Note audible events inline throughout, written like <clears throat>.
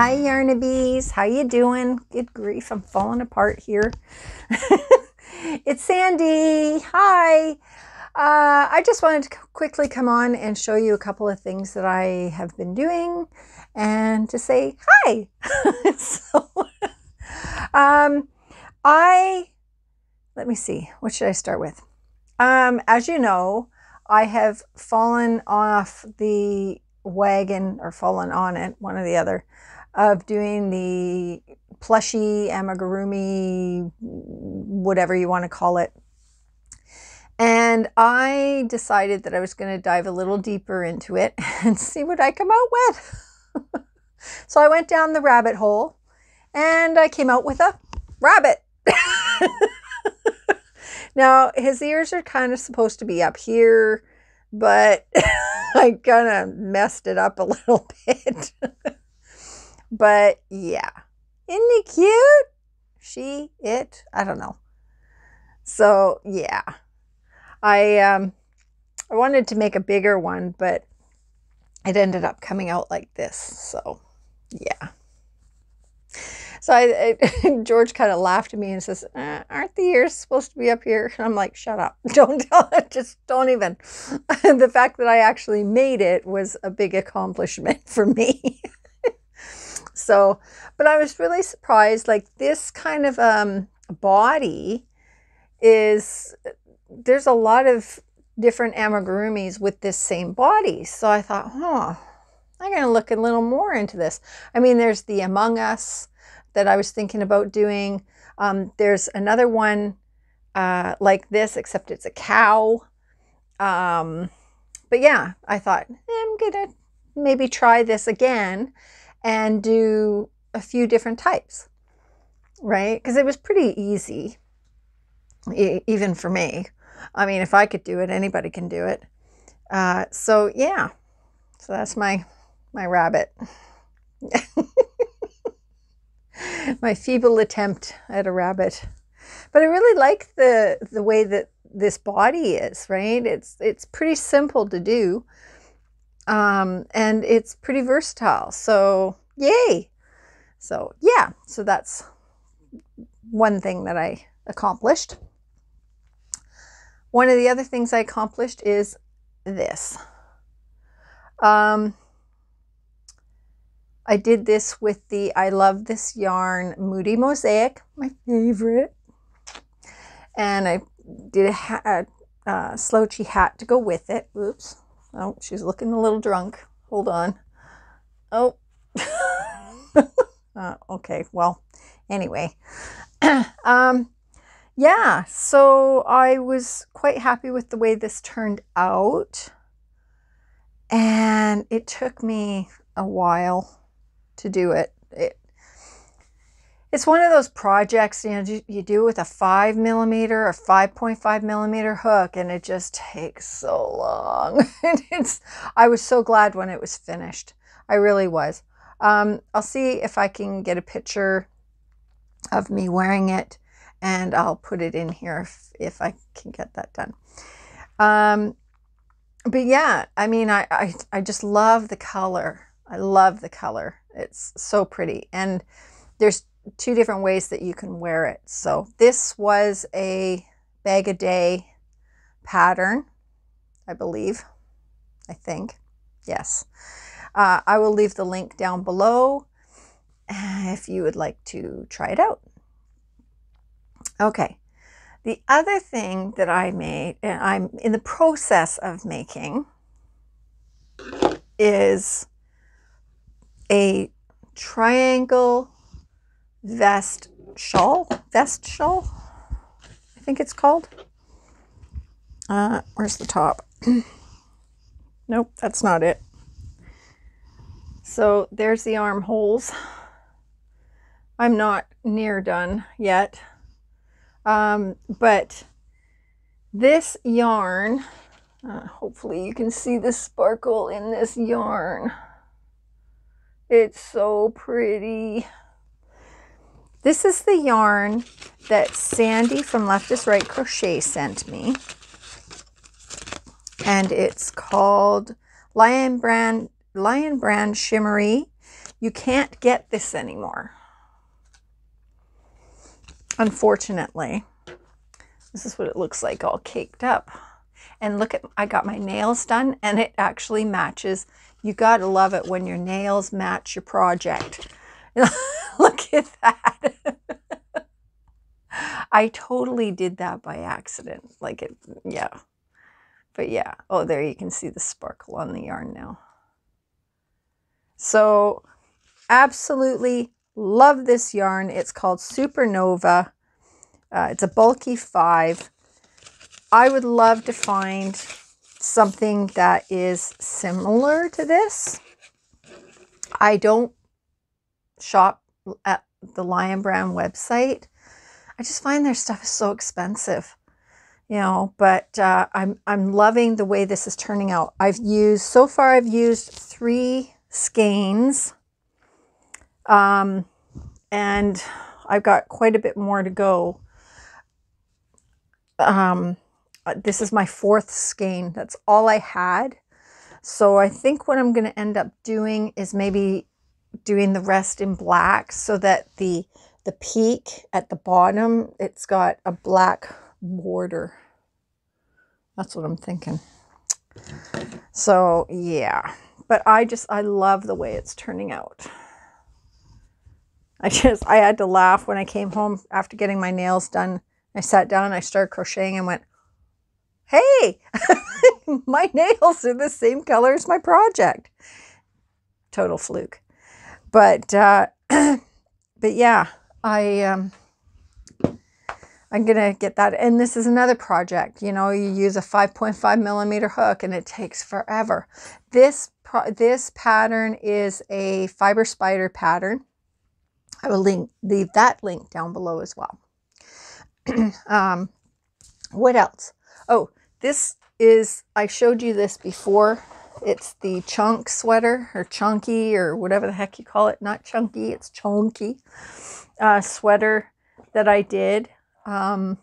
Hi, Yarnabees. How you doing? Good grief, I'm falling apart here. <laughs> it's Sandy. Hi. Uh, I just wanted to quickly come on and show you a couple of things that I have been doing and to say hi. <laughs> so, um, I, let me see, what should I start with? Um, as you know, I have fallen off the wagon or fallen on it, one or the other, of doing the plushy amigurumi, whatever you want to call it. And I decided that I was going to dive a little deeper into it <laughs> and see what I come out with. <laughs> so I went down the rabbit hole and I came out with a rabbit. <laughs> now, his ears are kind of supposed to be up here, but I kind of messed it up a little bit. But yeah, isn't he cute? She, it, I don't know. So yeah, I um, I wanted to make a bigger one, but it ended up coming out like this. So yeah. So I, I <laughs> George kind of laughed at me and says, uh, "Aren't the ears supposed to be up here?" And I'm like, "Shut up! <laughs> Don't tell it. <laughs> Just don't even." the fact that I actually made it was a big accomplishment for me. So, but I was really surprised. Like this kind of um, body is there's a lot of different amigurumis with this same body. So I thought, huh, I'm going to look a little more into this. I mean, there's the Among Us that I was thinking about doing. Um, there's another one uh, like this, except it's a cow. Um, but yeah, I thought I'm going to maybe try this again and do a few different types, right? Because it was pretty easy, e even for me. I mean, if I could do it, anybody can do it. Uh, so yeah, so that's my my rabbit. <laughs> my feeble attempt at a rabbit. But I really like the the way that this body is, right? It's it's pretty simple to do. Um, and it's pretty versatile. So yay. So yeah, so that's one thing that I accomplished. One of the other things I accomplished is this. Um, I did this with the I Love This Yarn Moody Mosaic, my favorite. And I did a, a, a slouchy hat to go with it. Oops. Oh, she's looking a little drunk. Hold on. Oh. <laughs> uh, okay, well, anyway. <clears throat> um, yeah, so I was quite happy with the way this turned out. And it took me a while to do it. it it's one of those projects, you know, you do with a five millimeter or 5.5 millimeter hook, and it just takes so long. <laughs> it's, I was so glad when it was finished. I really was. Um, I'll see if I can get a picture of me wearing it and I'll put it in here if, if I can get that done. Um, but yeah, I mean, I, I, I just love the color. I love the color. It's so pretty. And there's two different ways that you can wear it. So this was a Bag-O-Day pattern, I believe. I think. Yes. Uh, I will leave the link down below if you would like to try it out. Okay. The other thing that I made, and I'm in the process of making, is a triangle vest shawl. Vest shawl, I think it's called. Uh, where's the top? <clears throat> nope, that's not it. So there's the armholes. I'm not near done yet. Um, but this yarn, uh, hopefully you can see the sparkle in this yarn. It's so pretty. This is the yarn that Sandy from Left is Right Crochet sent me. And it's called Lion Brand, Lion Brand Shimmery. You can't get this anymore. Unfortunately, this is what it looks like all caked up. And look at, I got my nails done and it actually matches. You got to love it when your nails match your project. <laughs> look at that. <laughs> I totally did that by accident. Like it, yeah. But yeah, oh, there you can see the sparkle on the yarn now. So absolutely love this yarn. It's called Supernova. Uh, it's a bulky five. I would love to find something that is similar to this. I don't shop at the Lion Brand website. I just find their stuff is so expensive, you know, but uh, I'm, I'm loving the way this is turning out. I've used, so far I've used three skeins um, and I've got quite a bit more to go. Um, uh, this is my fourth skein. That's all I had. So I think what I'm going to end up doing is maybe doing the rest in black so that the the peak at the bottom, it's got a black border. That's what I'm thinking. So yeah, but I just, I love the way it's turning out. I <laughs> just, I had to laugh when I came home after getting my nails done. I sat down, I started crocheting and went, hey, <laughs> my nails are the same color as my project. Total fluke. But, uh, <clears throat> but yeah, I, um, I'm to get that. And this is another project. You know, you use a 5.5 millimeter hook and it takes forever. This, this pattern is a fiber spider pattern. I will link, leave that link down below as well. <clears throat> um, what else? Oh, this is, I showed you this before. It's the chunk sweater or chunky or whatever the heck you call it. Not chunky, it's chunky uh, sweater that I did. Um,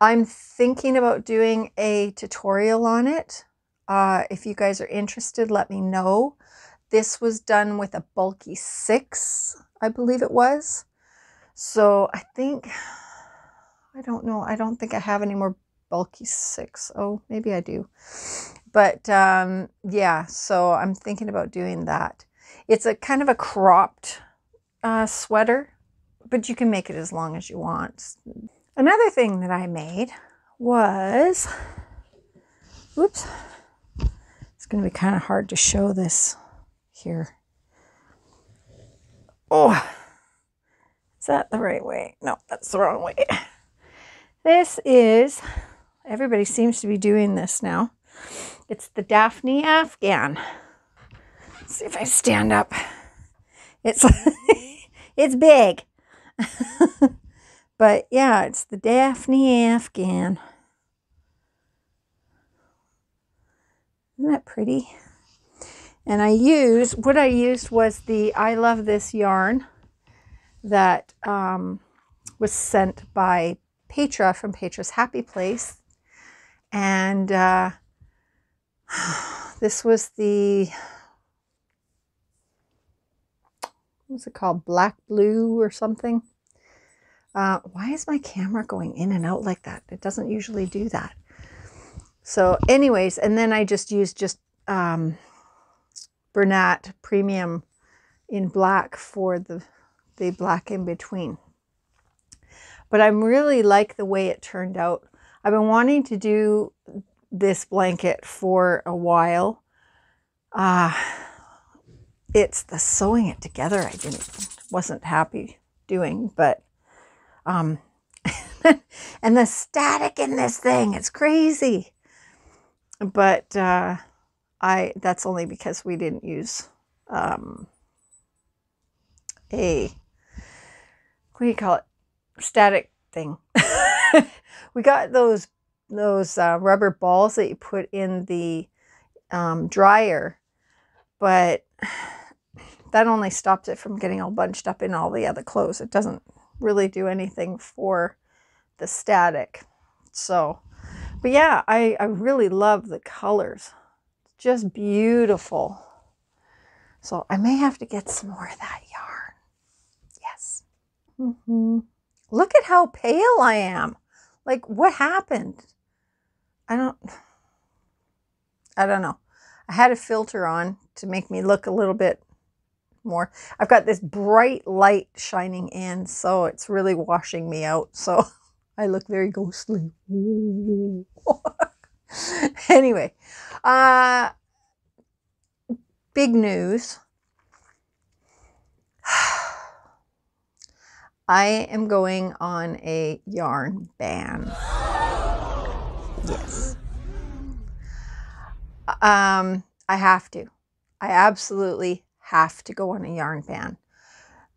I'm thinking about doing a tutorial on it. Uh, if you guys are interested, let me know. This was done with a bulky six, I believe it was. So I think, I don't know, I don't think I have any more bulky six. Oh, maybe I do. But um, yeah, so I'm thinking about doing that. It's a kind of a cropped uh, sweater, but you can make it as long as you want. Another thing that I made was, whoops, it's going to be kind of hard to show this here. Oh, is that the right way? No, that's the wrong way. This is Everybody seems to be doing this now. It's the Daphne Afghan. Let's see if I stand up. It's <laughs> it's big. <laughs> but yeah, it's the Daphne Afghan. Isn't that pretty? And I used, what I used was the I Love This yarn that um, was sent by Petra from Petra's Happy Place and uh, <sighs> this was the, what's it called? Black Blue or something. Uh, why is my camera going in and out like that? It doesn't usually do that. So anyways, and then I just used just um, Bernat Premium in black for the, the black in between. But i'm really like the way it turned out. I've been wanting to do this blanket for a while. Uh, it's the sewing it together I didn't wasn't happy doing, but um <laughs> and the static in this thing, it's crazy. But uh I that's only because we didn't use um a what do you call it? Static thing. <laughs> we got those those uh, rubber balls that you put in the um, dryer, but <sighs> that only stops it from getting all bunched up in all the other clothes. It doesn't really do anything for the static. So, but yeah, I, I really love the colors. It's Just beautiful. So I may have to get some more of that yarn. Yes. Mm-hmm. Look at how pale I am. Like, what happened? I don't, I don't know. I had a filter on to make me look a little bit more. I've got this bright light shining in, so it's really washing me out. So <laughs> I look very ghostly. <laughs> anyway, uh, big news. <sighs> I am going on a yarn ban. Yes. Um, I have to. I absolutely have to go on a yarn ban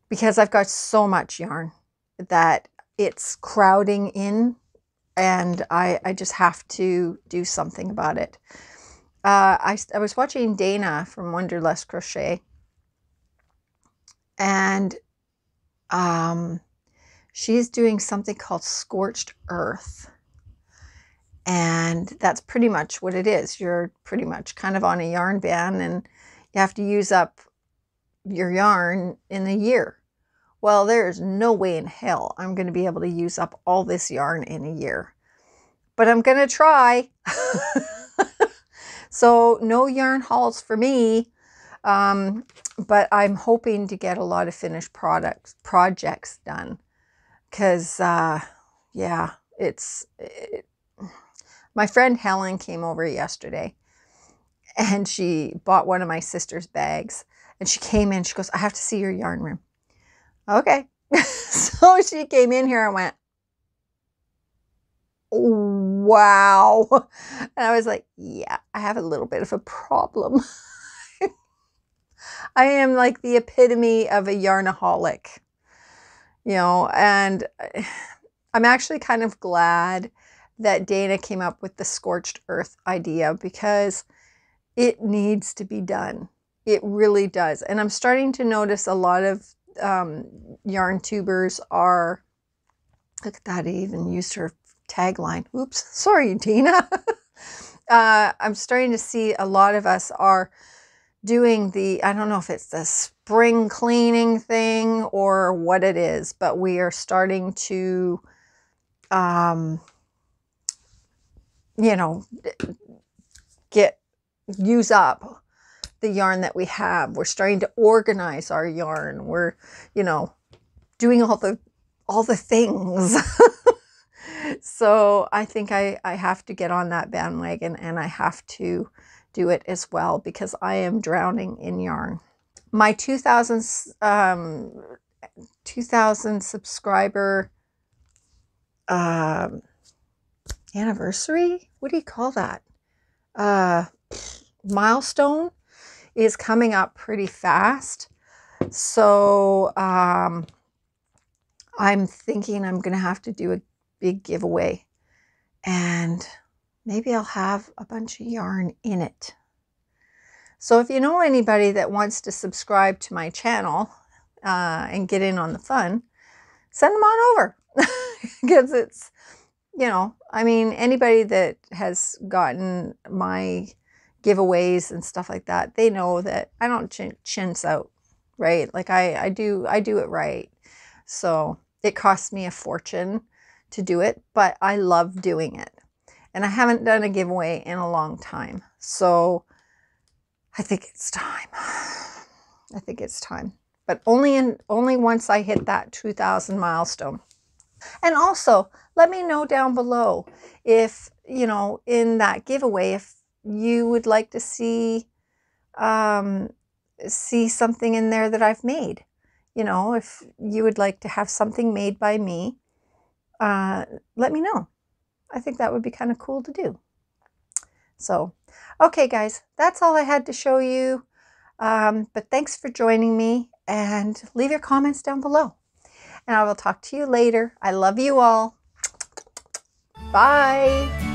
because I've got so much yarn that it's crowding in and I, I just have to do something about it. Uh, I, I was watching Dana from Wonderlust Crochet and um, she's doing something called Scorched Earth. And that's pretty much what it is. You're pretty much kind of on a yarn ban and you have to use up your yarn in a year. Well, there's no way in hell I'm going to be able to use up all this yarn in a year. But I'm going to try. <laughs> so no yarn hauls for me. Um, but I'm hoping to get a lot of finished products projects done because uh, yeah, it's it, my friend Helen came over yesterday and she bought one of my sister's bags and she came in. She goes, I have to see your yarn room. Okay. <laughs> so she came in here and went, wow. And I was like, yeah, I have a little bit of a problem. <laughs> I am like the epitome of a yarnaholic, you know, and <sighs> I'm actually kind of glad that Dana came up with the scorched earth idea because it needs to be done. It really does. And I'm starting to notice a lot of um, yarn tubers are, look at that, I even used her tagline. Oops, sorry, Dana. <laughs> uh, I'm starting to see a lot of us are doing the, I don't know if it's the spring cleaning thing or what it is, but we are starting to, um, you know, get, use up the yarn that we have. We're starting to organize our yarn. We're, you know, doing all the, all the things. <laughs> so I think I, I have to get on that bandwagon and I have to, do it as well because I am drowning in yarn. My 2000, um, 2000 subscriber um, anniversary, what do you call that? Uh, milestone is coming up pretty fast. So um, I'm thinking I'm going to have to do a big giveaway. And maybe I'll have a bunch of yarn in it. So if you know anybody that wants to subscribe to my channel uh, and get in on the fun, send them on over <laughs> because it's, you know, I mean, anybody that has gotten my giveaways and stuff like that, they know that I don't chin chintz out, right? Like I, I do, I do it right. So it costs me a fortune to do it, but I love doing it and I haven't done a giveaway in a long time. So I think it's time. <sighs> I think it's time. But only in only once I hit that 2000 milestone. And also, let me know down below if, you know, in that giveaway if you would like to see um see something in there that I've made. You know, if you would like to have something made by me, uh, let me know. I think that would be kind of cool to do. So, okay, guys, that's all I had to show you. Um, but thanks for joining me and leave your comments down below. And I will talk to you later. I love you all. Bye.